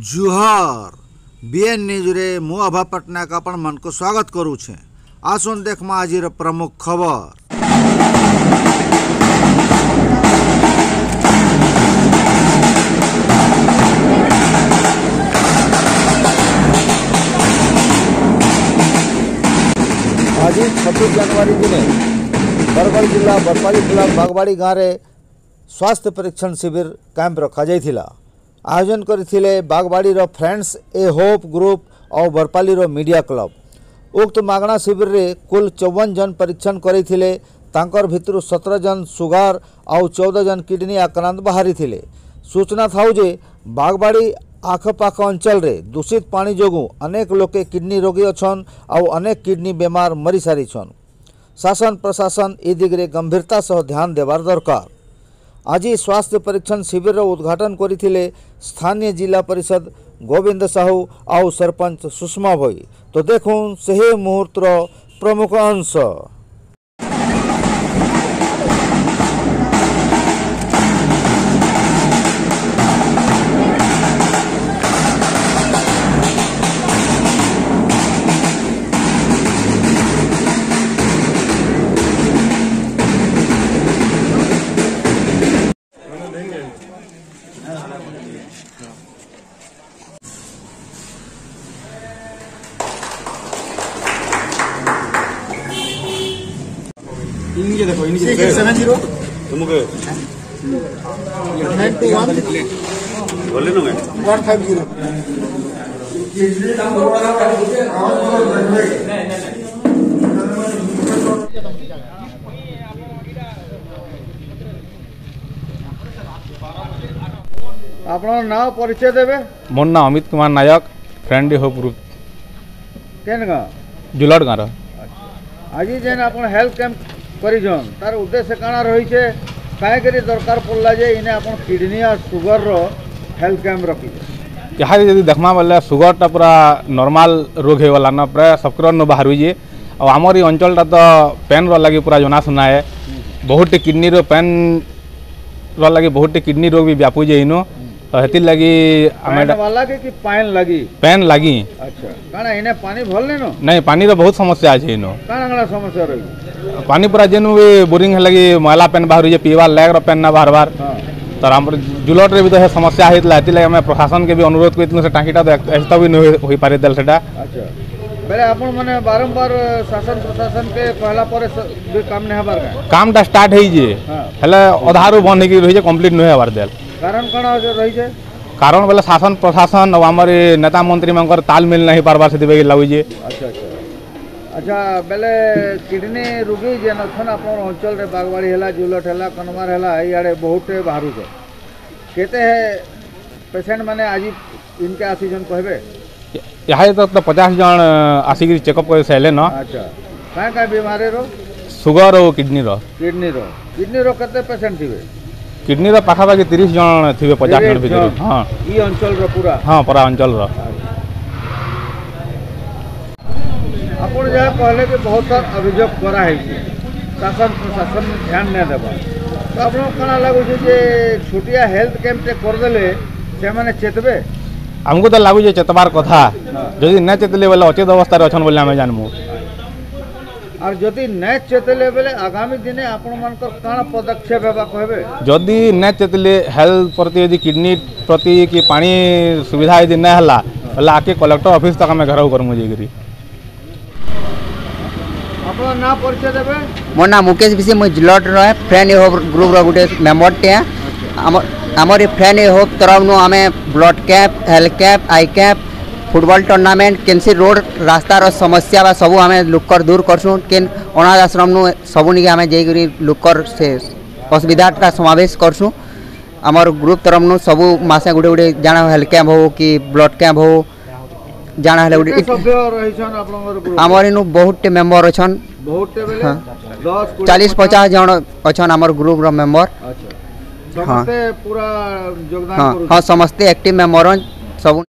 જુહાર BN ન્યૂઝરે હું આભા પટનાકા પણ મનકો સ્વાગત કરું છે આ સોન દેખમાં આજર પ્રમુખ ખબર આજે છવ્વીસ જાન્યુઆરી દિને બરવાડી જિલ્લા બરપાલી જિલ્લા બાગવાડી ગાંરે સ્વાસ્થ્ય પરીક્ષણ શિબિર કેમ્પ રખાઈ ଆୟୋଜନ କରିଥିଲେ ବାଗବାଡ଼ିର ଫ୍ରେଣ୍ଡସ୍ ଏ ହୋପ୍ ଗ୍ରୁପ୍ ଆଉ ବରପାଲିର ମିଡ଼ିଆ କ୍ଲବ୍ ଉକ୍ତ ମାଗଣା ଶିବିରରେ କୁଲ୍ ଚଉବନ ଜଣ ପରୀକ୍ଷଣ କରିଥିଲେ ତାଙ୍କର ଭିତରୁ ସତର ଜଣ ସୁଗାର ଆଉ ଚଉଦ ଜଣ କିଡ଼ନୀ ଆକ୍ରାନ୍ତ ବାହାରିଥିଲେ ସୂଚନା ଥାଉ ଯେ ବାଗବାଡ଼ି ଆଖପାଖ ଅଞ୍ଚଳରେ ଦୂଷିତ ପାଣି ଯୋଗୁଁ ଅନେକ ଲୋକେ କିଡ଼ନୀ ରୋଗୀ ଅଛନ୍ ଆଉ ଅନେକ କିଡ଼ନୀ ବେମାର ମରିସାରିଛନ୍ ଶାସନ ପ୍ରଶାସନ ଏ ଦିଗରେ ଗମ୍ଭୀରତା ସହ ଧ୍ୟାନ ଦେବାର ଦରକାର आज स्वास्थ्य परीक्षण शिविर र उद्घाटन स्थानीय जिल्ला परिषद गोविन्द साहू आउ सरपंच सुषमा भई त प्रमुख अंश इनके देखो इनके सेवन जीरो तुमको नाइन टू वन बोले ना मैं वन फाइव जीरो बारह আপনার নাম পরিচয় দেবে মোর নাম Amit Kumar Nayak friend hope group কেন গাঁ জুলট গাঁর আজি যেন আপনার হেলথ ক্যাম্প করিছন তার উদ্দেশ্য কাଣା রয়েছে কাইকি দরকার পড়লা যে ইনে আপনার কিডনি আর সুগারর হেলথ ক্যাম্প রকিছে ଇହାଦେ ଯଦି ଦେଖ୍ମା ବେଲେ ସୁଗର୍ଟା ପୁରା ନର୍ମାଲ୍ ରୋଗ୍ ହେଇଗଲାନ ପ୍ରାୟ ସକ୍ରନୁ ବାହାରୁଛେ ଆଉ ଆମର ଏଇ ଅଞ୍ଚଳଟା ତ ପେନ୍ର ଲାଗି ପୁରା ଜଣାଶୁଣା ଏ ବହୁତଟେ କିଡ଼ନୀର ପେନ୍ର ଲାଗି ବହୁତଟେ କିଡ଼ନୀ ରୋଗ ବି ବ୍ୟାପୁଛେ ଇନୁ हतिल लगी वाला के कि पैन लगी पैन लगी अच्छा काना इने पानी भल लेनो नहीं पानी तो बहुत समस्या छै इनो काना समस्या रही पानी पूरा जेनु बोरिंग है लगी माला पेन बाहर जे पीवा लायक रो पेन ना बार बार हाँ। तो हम जुलट रे भी तो है समस्या है इतला हतिल हमें प्रशासन के भी अनुरोध को से टाकीटा तो भी नहीं होई पारे दल सेटा अच्छा बेले आपण माने बारंबार शासन प्रशासन के पहला पर काम नहीं हबार काम दा स्टार्ट है जे हाँ। हले आधारो बन के रही जे कंप्लीट नहीं हबार देल कारण बोले शासन प्रशासन और आम नेता मंत्री मान तालमेल नहीं पार्बार से लगुचे अच्छा अच्छा अच्छा बोले किडनी रोगी जे अच्छा बागवाड़ी है जुलट है कनमार है ये बहुत बाहर के पेसेंट मैंने आज इनके आसीजन कह तो पचास जन आसिक चेकअप कर सारे न अच्छा क्या कहीं बीमारी रो सुगर और किडनी रो किडनी रो किडनी रो कते पेसेंट थे କିଡ଼ନୀର ପାଖାପାଖି ତିରିଶ ଜଣ ଥିବେ ପଚାଶ ଜଣ ଭିତରେ ହଁ ଇ ଅଞ୍ଚଳର ପୁରା ହଁ ପରା ଅଞ୍ଚଳର ଆପଣ ଯାହା କହିଲେ କି ବହୁତ ଅଭିଯୋଗ କରାହେଇଛି ଶାସନ ପ୍ରଶାସନ ଧ୍ୟାନ ନାଇଁ ଦେବା ତ ଆପଣଙ୍କୁ କ'ଣ ଲାଗୁଛି ଯେ ଛୋଟିଆ ହେଲ୍ଥ କ୍ୟାମ୍ପଟେ କରିଦେଲେ ସେମାନେ ଚେତବେ ଆମକୁ ତ ଲାଗୁଛି ଚେତବାର କଥା ଯଦି ନ ଚେତିଲେ ବୋଲେ ଅଚେତ ଅବସ୍ଥାରେ ଅଛନ୍ ବୋଲି ଆମେ ଜାଣିବୁ आर जदि न्याय चेतले बेले आगामी दिने आपण मान को पदक्षेप हेबा कहबे जदि न्याय चेतले हेल्थ प्रति यदि किडनी प्रति कि पानी सुविधा यदि न हला ला के कलेक्टर ऑफिस तक में घराव करमु जेगरी आपण ना परिचय देबे मोर नाम मुकेश बिसी मोय जिलाट रह फ्रेंड होप ग्रुप रो गुटे मेंबर टे हमर हमर फ्रेंड होप तरफ हमें blood camp health camp eye camp football tournament के रोड रास्तार समस्या बा सबू आम लुकर दूर करसुँ केन अनाथ आश्रम नु सबुनिक आम जा लुकर से असुविधाटा समावेश करसुँ आम ग्रुप तरफ नु सब मसे गुटे गोटे जहाँ हेल्थ कैंप हो कि ब्लड कैंप हो जाना हेले गुटे आमर इनु बहुत हाँ। मेम्बर अच्छा चालीस पचास जन अच्छा आमर ग्रुप रेम्बर हाँ हाँ हाँ समस्ते एक्टिव मेम्बर सब